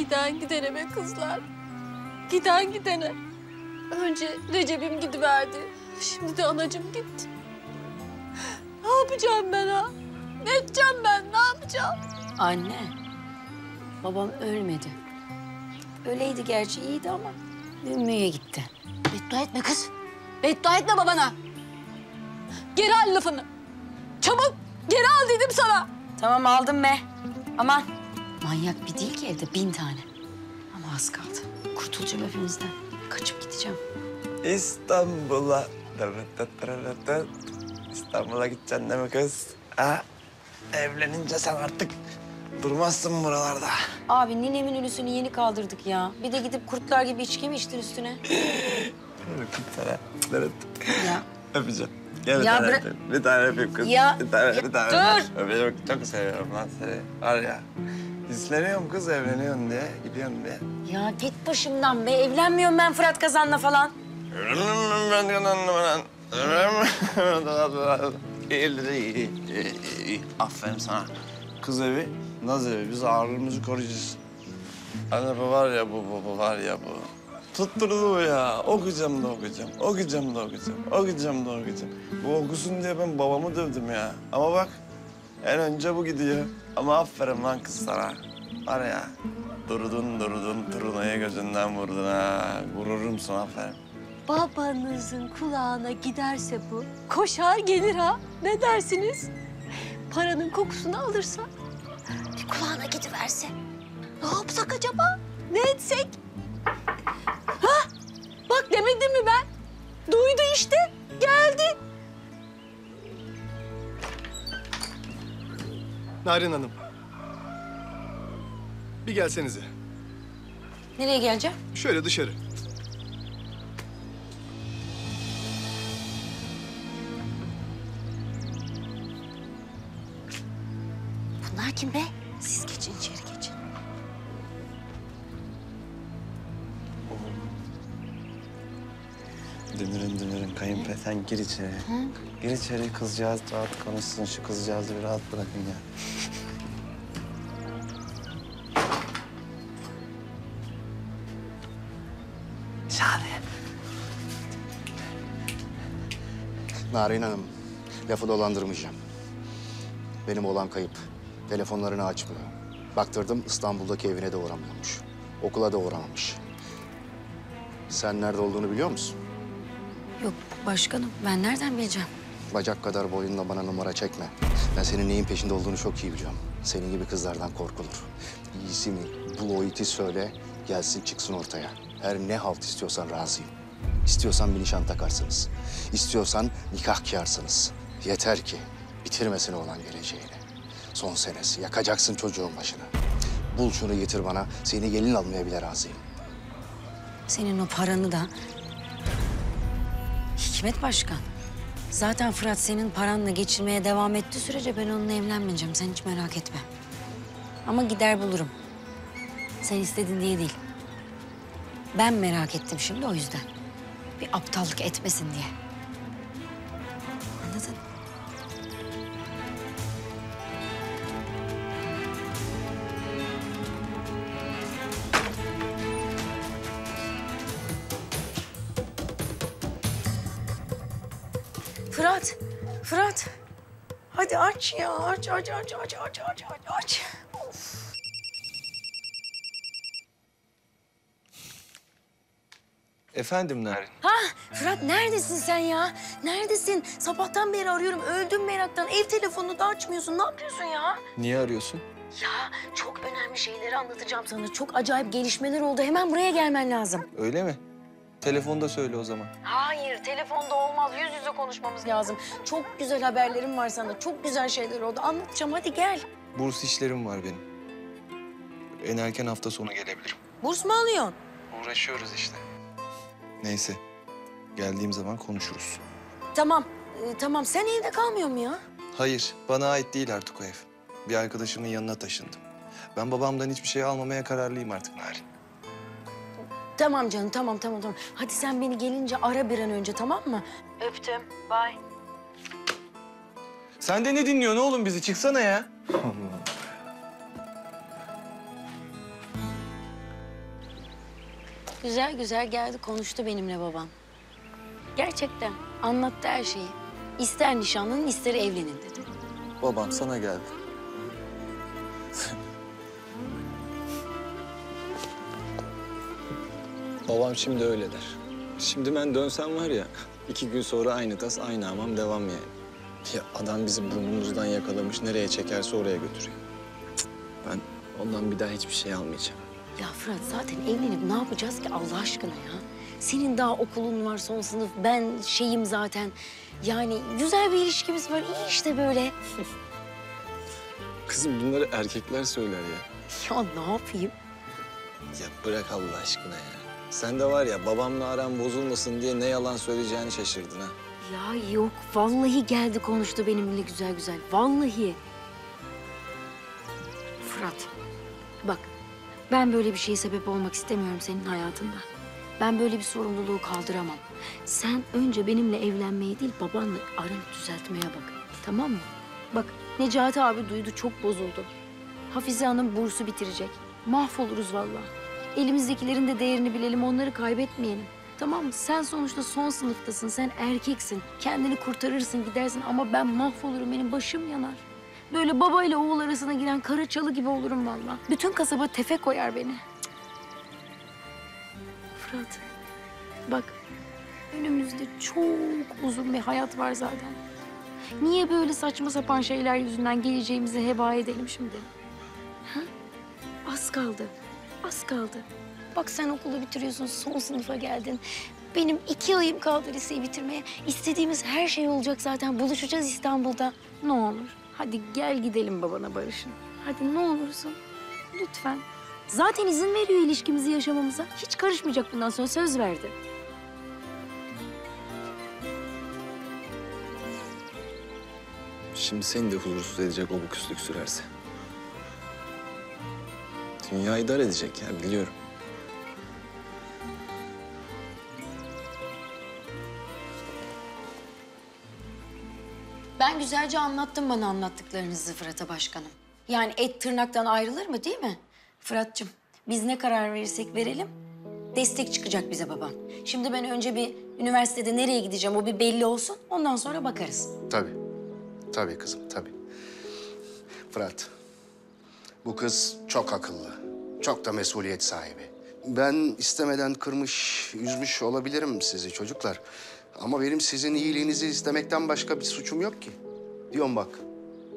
Giden gidene be kızlar. Giden gidene. Önce Recep'im gidiverdi. Şimdi de anacığım gitti. Ne yapacağım ben ha? Ne edeceğim ben? Ne yapacağım? Anne, babam ölmedi. Öleydi gerçi iyiydi ama Ümmü'ye gitti. Beddua etme kız. Beddua etme babana. Geri al lafını. Çabuk geri al dedim sana. Tamam aldım be. Aman. Manyak bir değil ki evde bin tane. Ama az kaldı. Kurtulacağım hepimizden. Kaçıp gideceğim. İstanbul'a. İstanbul'a gideceksin mi kız? Ha? Evlenince sen artık durmazsın buralarda. Abi ninemin ölüsünü yeni kaldırdık ya. Bir de gidip kurtlar gibi içki mi içtin üstüne? Tırıt. ya Öpeceğim. Gel bir Ya tane bırak- öpeyim. Bir tane öpeyim kız. Ya- Bir tane, ya bir tane. dur. Öpeyim. Çok seviyorum lan seni. Var ya. İsteniyorum kız evleniyorsun diye, gidiyorsun diye. ya git başımdan be. Evlenmiyorum ben Fırat Kazan'la falan. Ben yanından Aferin sana. Kız evi, naz evi. Biz ağırlığımızı koruyacağız. Anne bu var ya bu, bu, bu var ya bu. Tutturdu bu ya. Okuyacağım da okuyacağım. Okuyacağım da okuyacağım. Okuyacağım da okuyacağım. Bu okusun diye ben babamı dövdüm ya. Ama bak en önce bu gidiyor. Ama aferin lan kız sana. Var ya durdun durdun turnayı gözünden vurdun ha. Gururumsun aferin. Babanızın kulağına giderse bu koşar gelir ha. Ne dersiniz? Paranın kokusunu alırsa bir kulağına gidiverse. Ne yapsak acaba? Narin Hanım. Bir gelsenize. Nereye geleceğim? Şöyle dışarı. Bunlar kim be? Siz geçin içeri geçin. Dünürüm dünürüm kayınpe sen gir içeri. Gir içeri kızcağız rahat konuşsun. Şu kızcağızı bir rahat bırakın ya. Şadi. Narin Hanım, lafı dolandırmayacağım. Benim oğlan kayıp. Telefonlarını açmıyor. Baktırdım İstanbul'daki evine de uğramıyormuş. Okula da uğramamış. Sen nerede olduğunu biliyor musun? Yok başkanım ben nereden bileceğim? Bacak kadar boyunla bana numara çekme. Ben senin neyin peşinde olduğunu çok iyi biliyorum. Senin gibi kızlardan korkulur. İyisi mi? Bul o iti söyle, gelsin çıksın ortaya. Her ne halt istiyorsan razıyım. İstiyorsan bir nişan takarsınız. İstiyorsan nikah kıyarsınız. Yeter ki bitirmesin olan geleceğini. Son senesi, yakacaksın çocuğun başını. Bul şunu getir bana, seni gelin almaya bile razıyım. Senin o paranı da... Hikmet Başkan. Zaten Fırat senin paranla geçirmeye devam ettiği sürece ben onunla evlenmeyeceğim. Sen hiç merak etme. Ama gider bulurum. Sen istedin diye değil. Ben merak ettim şimdi o yüzden. Bir aptallık etmesin diye. Fırat, Fırat. Hadi aç ya, aç, aç, aç, aç, aç, aç, aç, aç. Of. Efendim Narin? Ha, Fırat neredesin sen ya? Neredesin? Sabahtan beri arıyorum, öldüm meraktan. Ev telefonunu da açmıyorsun. Ne yapıyorsun ya? Niye arıyorsun? Ya çok önemli şeyleri anlatacağım sana. Çok acayip gelişmeler oldu. Hemen buraya gelmen lazım. Öyle mi? Telefonda söyle o zaman. Hayır, telefonda olmaz. Yüz yüze konuşmamız lazım. Çok güzel haberlerim var sana. Çok güzel şeyler oldu. Anlatacağım. Hadi gel. Burs işlerim var benim. En erken hafta sonu gelebilirim. Burs mu alıyorsun? Uğraşıyoruz işte. Neyse. Geldiğim zaman konuşuruz. Tamam, ee, tamam. Sen evde kalmıyor mu ya? Hayır, bana ait değil artık o ev. Bir arkadaşımın yanına taşındım. Ben babamdan hiçbir şey almamaya kararlıyım artık Narin. Tamam canım, tamam, tamam, tamam. Hadi sen beni gelince ara bir an önce, tamam mı? Öptüm. Bye. Sen de ne dinliyorsun oğlum bizi? Çıksana ya. Güzel güzel geldi konuştu benimle babam. Gerçekten anlattı her şeyi. İster nişanlanın ister evlenin dedi. Babam sana geldi. Babam şimdi öyle der. Şimdi ben dönsem var ya, iki gün sonra aynı tas, aynı hamam devam yani. Ya adam bizi burnumuzdan yakalamış, nereye çekerse oraya götürüyor. Cık, Ben ondan bir daha hiçbir şey almayacağım. Ya Fırat zaten evlenip ne yapacağız ki Allah aşkına ya? Senin daha okulun var son sınıf, ben şeyim zaten. Yani güzel bir ilişkimiz var, iyi işte böyle. Kızım bunları erkekler söyler ya. Ya ne yapayım? Ya bırak Allah aşkına ya. Sen de var ya babamla aran bozulmasın diye ne yalan söyleyeceğini şaşırdın ha. Ya yok, vallahi geldi konuştu benimle güzel güzel. Vallahi. Fırat, bak ben böyle bir şeye sebep olmak istemiyorum senin hayatında. Ben böyle bir sorumluluğu kaldıramam. Sen önce benimle evlenmeye değil, babanla aranı düzeltmeye bak. Tamam mı? Bak Necati abi duydu, çok bozuldu. Hafize Hanım bursu bitirecek. Mahvoluruz vallahi. Elimizdekilerin de değerini bilelim, onları kaybetmeyelim. Tamam mı? Sen sonuçta son sınıftasın, sen erkeksin. Kendini kurtarırsın, gidersin ama ben mahvolurum, benim başım yanar. Böyle babayla oğul arasına giren kara çalı gibi olurum vallahi. Bütün kasaba tefe koyar beni. Fırat, bak önümüzde çok uzun bir hayat var zaten. Niye böyle saçma sapan şeyler yüzünden geleceğimizi heba edelim şimdi? Ha? Az kaldı, az kaldı. Bak sen okulu bitiriyorsun, son sınıfa geldin. Benim iki ayım kaldı liseyi bitirmeye. İstediğimiz her şey olacak zaten. Buluşacağız İstanbul'da. Ne olur, hadi gel gidelim babana barışın. Hadi ne olursun, lütfen. Zaten izin veriyor ilişkimizi yaşamamıza. Hiç karışmayacak bundan sonra söz verdi. Şimdi seni de huzursuz edecek o bu küslük sürerse. Dünya idare edecek ya biliyorum. Ben güzelce anlattım bana anlattıklarınızı Fırat'a başkanım. Yani et tırnaktan ayrılır mı değil mi? Fırat'cığım biz ne karar verirsek verelim destek çıkacak bize babam. Şimdi ben önce bir üniversitede nereye gideceğim o bir belli olsun. Ondan sonra bakarız. Tabii. Tabii kızım, tabii. Fırat, bu kız çok akıllı. Çok da mesuliyet sahibi. Ben istemeden kırmış, üzmüş olabilirim sizi çocuklar. Ama benim sizin iyiliğinizi istemekten başka bir suçum yok ki. Diyorum bak,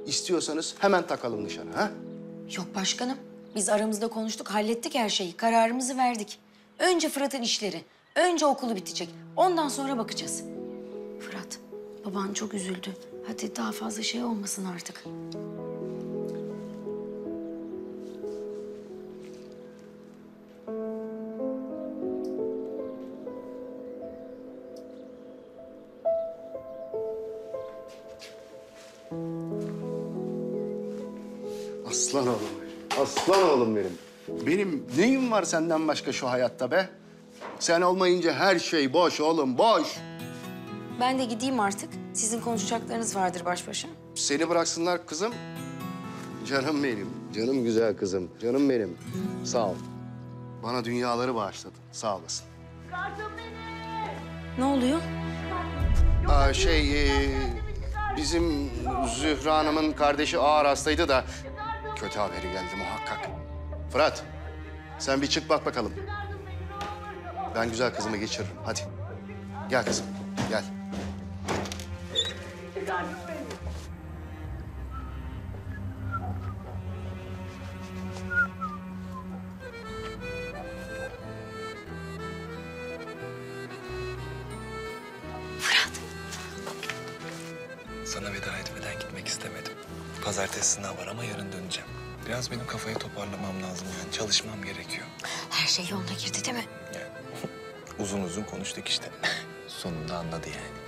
istiyorsanız hemen takalım nişana, ha? Yok başkanım biz aramızda konuştuk hallettik her şeyi kararımızı verdik. Önce Fırat'ın işleri. Önce okulu bitecek. Ondan sonra bakacağız. Fırat baban çok üzüldü. Hadi daha fazla şey olmasın artık. Aslan oğlum. Aslan oğlum benim. Benim neyim var senden başka şu hayatta be? Sen olmayınca her şey boş oğlum, boş. Ben de gideyim artık. Sizin konuşacaklarınız vardır baş başa. Seni bıraksınlar kızım. Canım benim, canım güzel kızım, canım benim. Sağ ol. Bana dünyaları bağışladın, sağ olasın. Ne oluyor? Aa, şey, e, bizim Zühre Hanım'ın kardeşi ağır hastaydı da kötü haberi geldi muhakkak. Fırat, sen bir çık bak bakalım. Ben güzel kızımı geçiririm, hadi. Gel kızım, gel. Fırat. Sana veda etmeden gitmek istemedim. Pazartesi sınav var ama yarın döneceğim. Biraz benim kafayı toparlamam lazım yani. Çalışmam gerekiyor. Her şey yoluna girdi değil mi? Yani uzun uzun konuştuk işte. Sonunda anladı yani.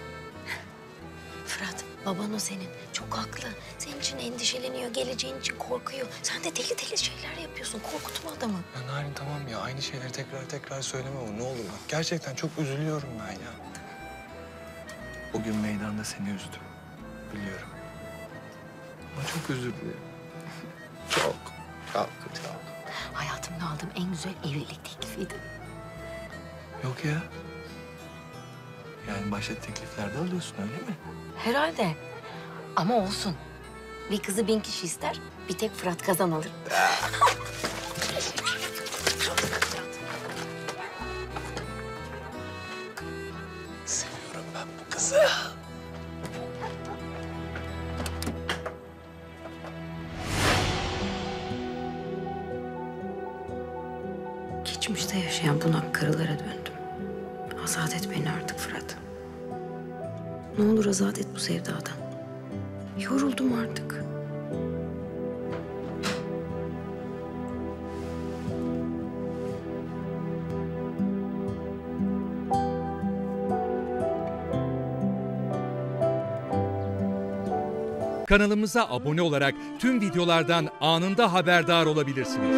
Fırat, baban o senin. Çok haklı. Senin için endişeleniyor, geleceğin için korkuyor. Sen de deli deli şeyler yapıyorsun. Korkutma adamı. Ya Narin tamam ya aynı şeyleri tekrar tekrar söyleme o ne olur bak. Gerçekten çok üzülüyorum ben ya. O gün meydanda seni üzdüm. Biliyorum. Ama çok özür dilerim. Çok, çok, çok. Hayatımda aldığım en güzel evlilik teklifiydi. Yok ya. Yani başka tekliflerde alıyorsun öyle mi? Herhalde. Ama olsun. Bir kızı bin kişi ister, bir tek Fırat kazan alır. Seviyorum ben bu kızı. Karılara döndüm. Azat et beni artık Fırat. Ne olur azat et bu sevdadan. Yoruldum artık. Kanalımıza abone olarak tüm videolardan anında haberdar olabilirsiniz.